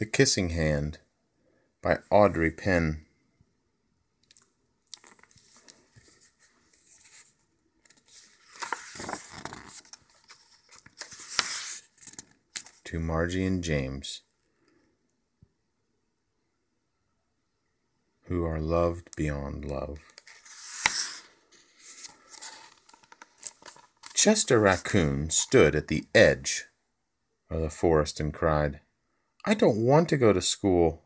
The Kissing Hand by Audrey Penn. To Margie and James, who are loved beyond love. Chester Raccoon stood at the edge of the forest and cried, I don't want to go to school.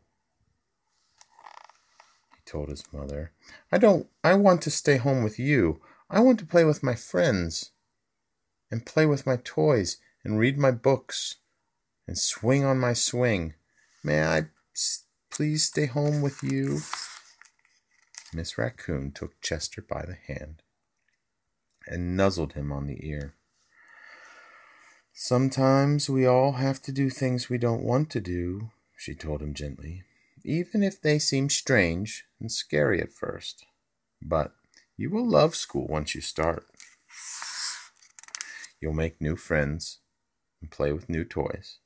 He told his mother, I don't, I want to stay home with you. I want to play with my friends and play with my toys and read my books and swing on my swing. May I please stay home with you? Miss Raccoon took Chester by the hand and nuzzled him on the ear. Sometimes we all have to do things we don't want to do, she told him gently, even if they seem strange and scary at first. But you will love school once you start. You'll make new friends and play with new toys,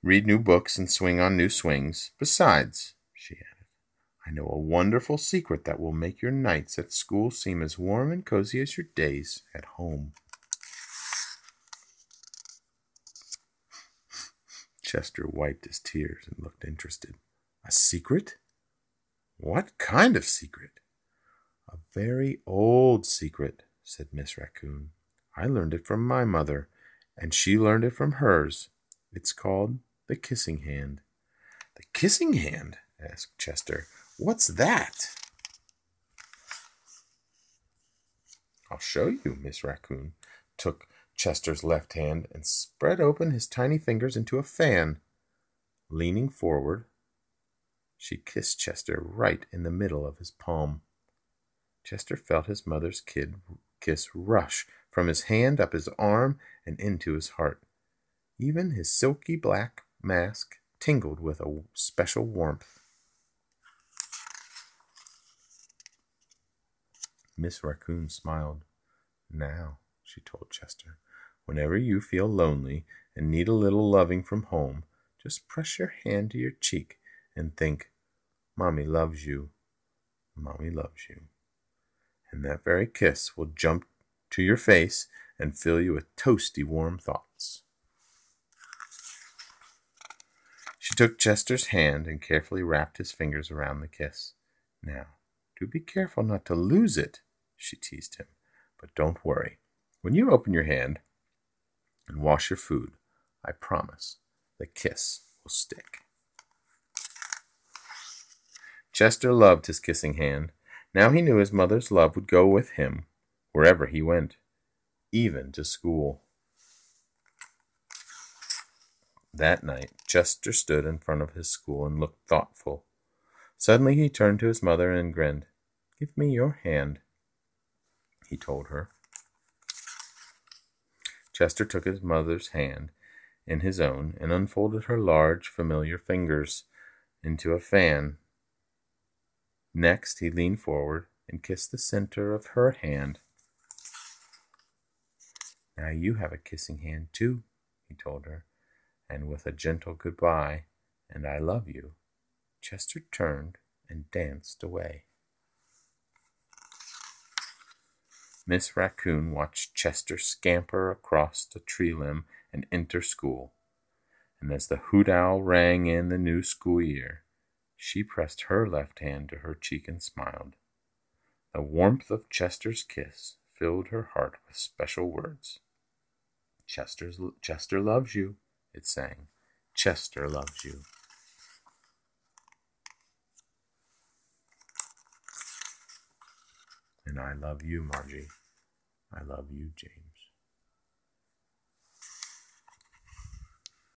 read new books and swing on new swings. Besides, she added, I know a wonderful secret that will make your nights at school seem as warm and cozy as your days at home. Chester wiped his tears and looked interested. A secret? What kind of secret? A very old secret, said Miss Raccoon. I learned it from my mother, and she learned it from hers. It's called the kissing hand. The kissing hand? asked Chester. What's that? I'll show you, Miss Raccoon took Chester's left hand and spread open his tiny fingers into a fan. Leaning forward, she kissed Chester right in the middle of his palm. Chester felt his mother's kid kiss rush from his hand up his arm and into his heart. Even his silky black mask tingled with a special warmth. Miss Raccoon smiled. Now, she told Chester, Whenever you feel lonely and need a little loving from home, just press your hand to your cheek and think, Mommy loves you. Mommy loves you. And that very kiss will jump to your face and fill you with toasty warm thoughts. She took Chester's hand and carefully wrapped his fingers around the kiss. Now, do be careful not to lose it, she teased him. But don't worry. When you open your hand, and wash your food. I promise the kiss will stick. Chester loved his kissing hand. Now he knew his mother's love would go with him wherever he went, even to school. That night, Chester stood in front of his school and looked thoughtful. Suddenly he turned to his mother and grinned. Give me your hand, he told her. Chester took his mother's hand in his own and unfolded her large, familiar fingers into a fan. Next, he leaned forward and kissed the center of her hand. Now you have a kissing hand too, he told her, and with a gentle goodbye and I love you, Chester turned and danced away. Miss Raccoon watched Chester scamper across a tree limb and enter school. And as the hoot owl rang in the new school year, she pressed her left hand to her cheek and smiled. The warmth of Chester's kiss filled her heart with special words. Chester's, Chester loves you, it sang. Chester loves you. And I love you, Margie. I love you, James.